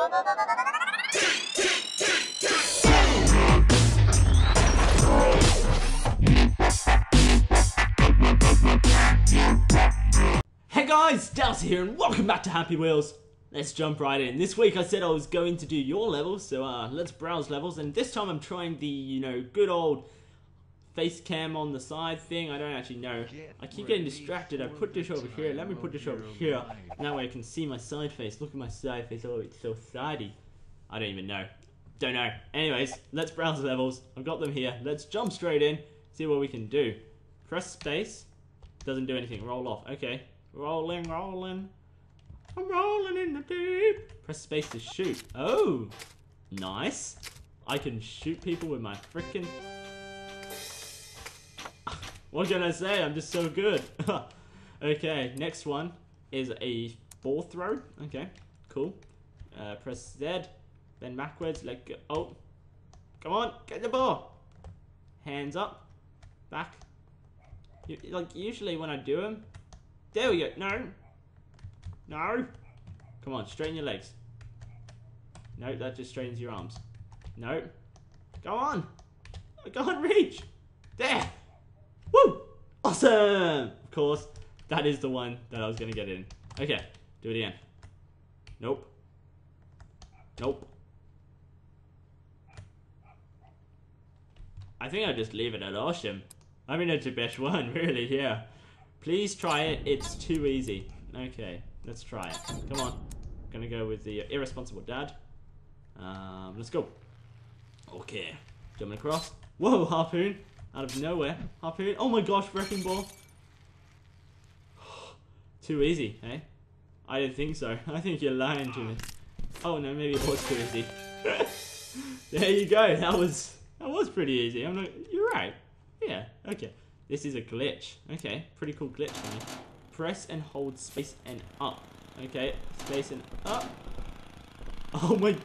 Hey guys, Dowsey here and welcome back to Happy Wheels. Let's jump right in. This week I said I was going to do your levels, so uh, let's browse levels. And this time I'm trying the, you know, good old face cam on the side thing. I don't actually know. I keep getting distracted. I put this over here. Let me put this over here. That way I can see my side face. Look at my side face. Oh, it's so sidey. I don't even know. Don't know. Anyways, let's browse levels. I've got them here. Let's jump straight in. See what we can do. Press space. Doesn't do anything. Roll off. Okay. Rolling, rolling. I'm rolling in the deep. Press space to shoot. Oh, nice. I can shoot people with my freaking. What can I say? I'm just so good. okay, next one is a ball throw. Okay, cool. Uh, press Z, then backwards. Let go. Oh, come on, get the ball. Hands up, back. You, like usually when I do them, there we go. No, no. Come on, straighten your legs. No, that just straightens your arms. No. Go on. I can't reach. There. Awesome. Of course, that is the one that I was going to get in. Okay, do it again. Nope. Nope. I think I'll just leave it at awesome. I mean, it's the best one, really, yeah. Please try it. It's too easy. Okay, let's try it. Come on. Gonna go with the irresponsible dad. Um, let's go. Okay. Jumping across. Whoa, harpoon. Out of nowhere. Harpoon. Oh my gosh, wrecking ball. too easy, eh? I didn't think so. I think you're lying to me. Oh no, maybe it was too easy. there you go. That was that was pretty easy. I'm not. You're right. Yeah. Okay. This is a glitch. Okay. Pretty cool glitch me press and hold space and up. Okay, space and up. Oh my,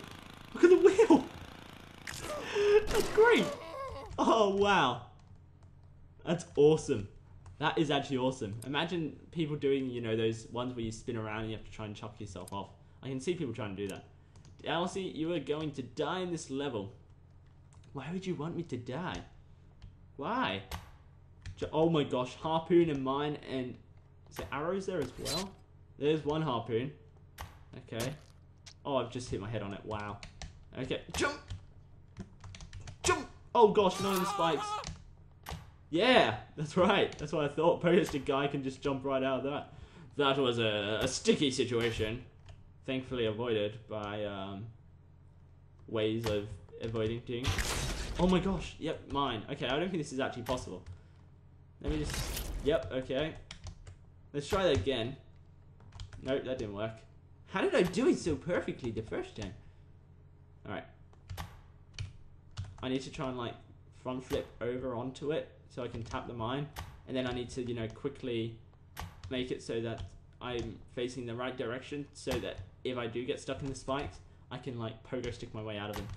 look at the wheel. That's great. Oh, wow. That's awesome. That is actually awesome. Imagine people doing, you know, those ones where you spin around and you have to try and chuck yourself off. I can see people trying to do that. Elsie, you are going to die in this level. Why would you want me to die? Why? Oh my gosh, harpoon in mine and is there arrows there as well? There's one harpoon. Okay. Oh, I've just hit my head on it. Wow. Okay. Jump! Jump! Oh gosh, not in the spikes. Yeah, that's right. That's what I thought. A guy can just jump right out of that. That was a, a sticky situation. Thankfully avoided by um, ways of avoiding things. Oh my gosh. Yep, mine. Okay, I don't think this is actually possible. Let me just... Yep, okay. Let's try that again. Nope, that didn't work. How did I do it so perfectly the first time? Alright. I need to try and like front flip over onto it so I can tap the mine. And then I need to, you know, quickly make it so that I'm facing the right direction so that if I do get stuck in the spikes, I can like pogo stick my way out of them.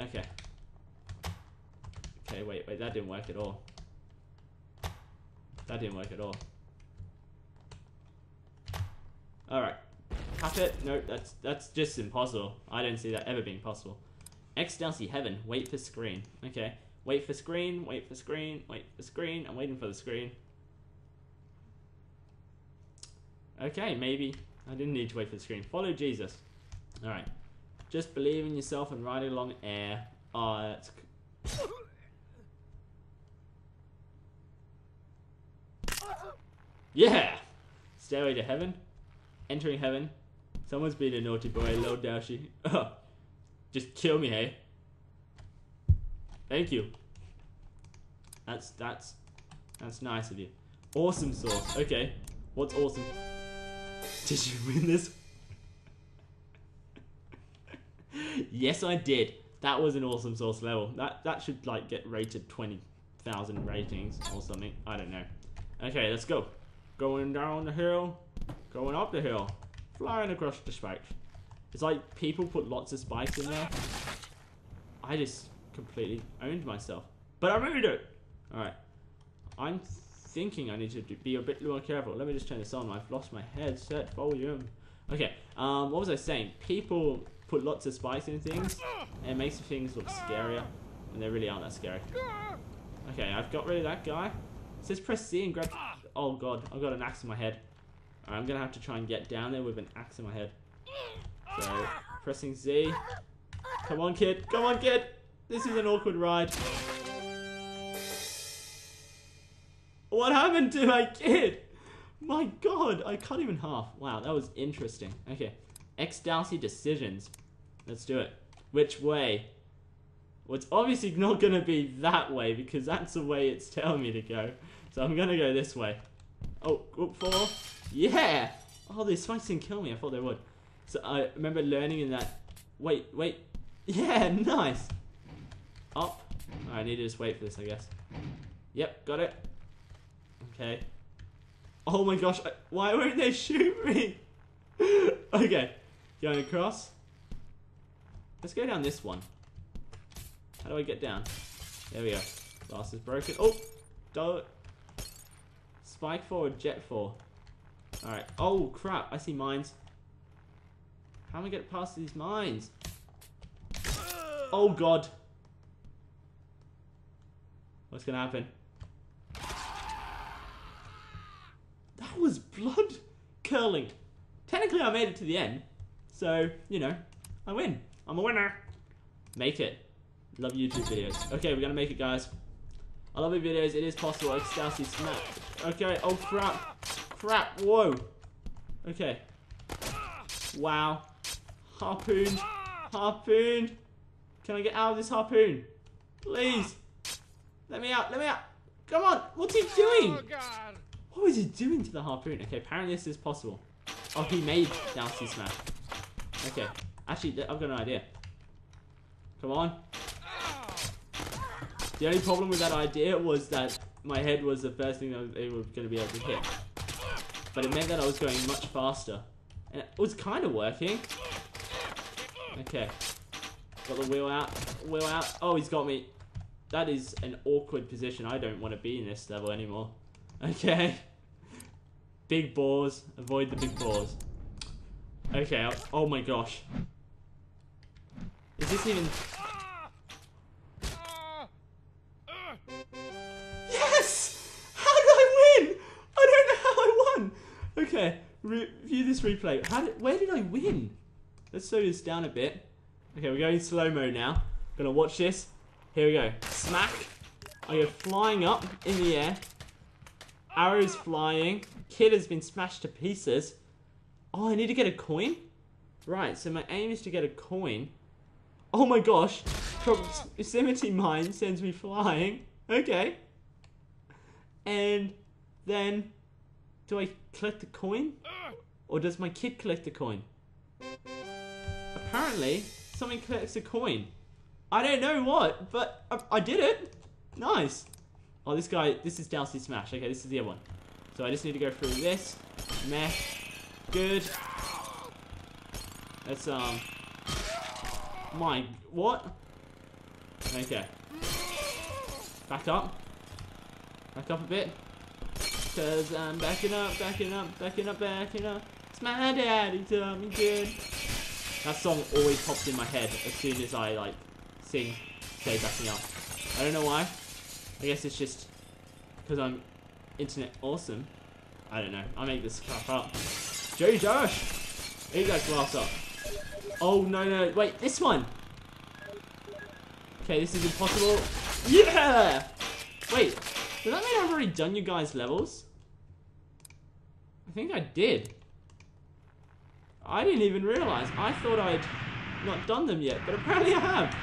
Okay. Okay, wait, wait, that didn't work at all. That didn't work at all. Alright. Tap it. No, that's that's just impossible. I don't see that ever being possible. X Dowsey Heaven. Wait for screen. Okay. Wait for screen. Wait for screen. Wait for screen. I'm waiting for the screen. Okay, maybe. I didn't need to wait for the screen. Follow Jesus. Alright. Just believe in yourself and ride along air. Oh, that's... Yeah! Stairway to heaven entering heaven. Someone's being a naughty boy, little Dowsey. Just kill me, hey. Thank you. That's that's that's nice of you. Awesome sauce. Okay. What's awesome? Did you win this? yes, I did. That was an awesome sauce level. That that should like get rated 20,000 ratings or something. I don't know. Okay, let's go. Going down the hill. Going up the hill. Flying across the spikes. It's like people put lots of spikes in there. I just completely owned myself. But I made it! Alright. I'm thinking I need to be a bit more careful. Let me just turn this on. I've lost my headset volume. Okay, um, what was I saying? People put lots of spikes in things, and it makes things look scarier, when they really aren't that scary. Okay, I've got rid of that guy. It says press C and grab... Oh god, I've got an axe in my head. I'm gonna have to try and get down there with an axe in my head. So, pressing Z. Come on, kid. Come on, kid. This is an awkward ride. What happened to my kid? My god, I cut him in half. Wow, that was interesting. Okay, X decisions. Let's do it. Which way? Well, it's obviously not going to be that way because that's the way it's telling me to go. So I'm going to go this way. Oh, up four. Yeah! Oh, these spikes didn't kill me. I thought they would. So I remember learning in that... Wait, wait. Yeah, nice. Up. I need to just wait for this, I guess. Yep, got it. Okay. Oh my gosh, I, why won't they shoot me? okay, going across. Let's go down this one. How do I get down? There we go. Glass is broken. Oh! Don't. Spike forward, jet four. Alright. Oh, crap. I see mines. How am I get past these mines? Oh, God. What's going to happen? Was blood curling. Technically, I made it to the end. So, you know, I win. I'm a winner. Make it. Love YouTube videos. Okay, we're gonna make it, guys. I love your videos. It is possible. xDowsey smash. Okay. Oh, crap. Crap. Whoa. Okay. Wow. Harpoon. Harpoon. Can I get out of this harpoon? Please. Let me out. Let me out. Come on. What's he doing? Oh, God. What was he doing to the harpoon? Okay, apparently this is possible. Oh, he made Dowsey Smash. Okay. Actually, I've got an idea. Come on. The only problem with that idea was that my head was the first thing that they were going to be able to hit. But it meant that I was going much faster. And it was kind of working. Okay. Got the wheel out. Wheel out. Oh, he's got me. That is an awkward position. I don't want to be in this level anymore. Okay. Big balls. Avoid the big balls. Okay. Oh my gosh. Is this even... Yes! How did I win? I don't know how I won. Okay. Review this replay. How did... Where did I win? Let's slow this down a bit. Okay, we're going slow-mo now. Gonna watch this. Here we go. Smack. I go flying up in the air. Arrows flying. Kid has been smashed to pieces. Oh, I need to get a coin? Right, so my aim is to get a coin. Oh my gosh. Proximity mine sends me flying. Okay. And then, do I collect the coin? Or does my kid collect the coin? Apparently, something collects a coin. I don't know what, but I, I did it. Nice. Oh, this guy, this is Dowsey Smash. Okay, this is the other one. So I just need to go through this. Meh. Good. Let's, um... My... What? Okay. Back up. Back up a bit. Cause I'm backing up, backing up, backing up, backing up. It's my daddy told me good. That song always pops in my head as soon as I, like, sing Stay Backing Up. I don't know why. I guess it's just because I'm internet awesome. I don't know. I make this crap up. Joey Josh! Eat that glass up. Oh, no, no. Wait, this one. Okay, this is impossible. Yeah! Wait, does that mean I've already done you guys' levels? I think I did. I didn't even realize. I thought I'd not done them yet, but apparently I have.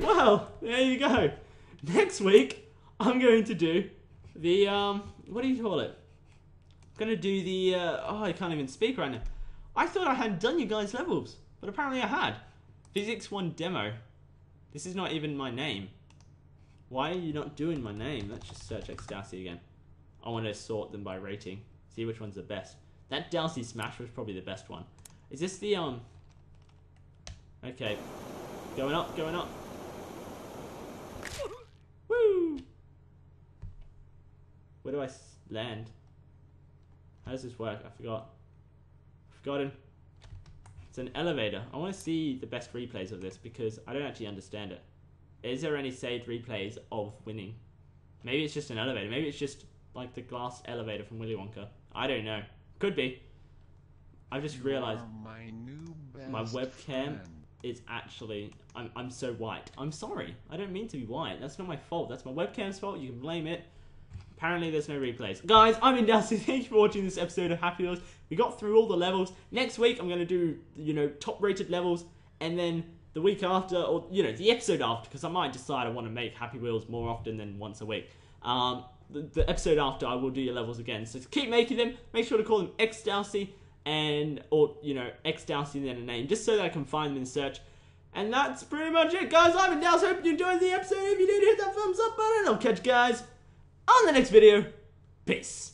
Well, there you go. Next week, I'm going to do the, um, what do you call it? I'm to do the, uh, oh, I can't even speak right now. I thought I had done you guys' levels, but apparently I had. Physics 1 demo. This is not even my name. Why are you not doing my name? Let's just search xDowsey again. I want to sort them by rating. See which one's the best. That Dowsey Smash was probably the best one. Is this the, um... Okay. Going up, going up. Where do I land? How does this work? I forgot. Forgotten. It's an elevator. I want to see the best replays of this because I don't actually understand it. Is there any saved replays of winning? Maybe it's just an elevator. Maybe it's just like the glass elevator from Willy Wonka. I don't know. Could be. I've just You realized my new my webcam friend. it's actually I'm, I'm so white. I'm sorry. I don't mean to be white. That's not my fault. That's my webcam's fault. You can blame it. Apparently there's no replays. Guys, I'm in. Thank you for watching this episode of Happy Wheels. We got through all the levels. Next week I'm gonna do, you know, top rated levels and then the week after or you know, the episode after, because I might decide I want to make Happy Wheels more often than once a week. Um the, the episode after I will do your levels again. So keep making them. Make sure to call them X Dowsey and or you know X Dowsey and then a name, just so that I can find them in search. And that's pretty much it, guys. I'm in Dallas. Hope you enjoyed the episode. If you did, hit that thumbs up button. I'll catch you guys on the next video. Peace.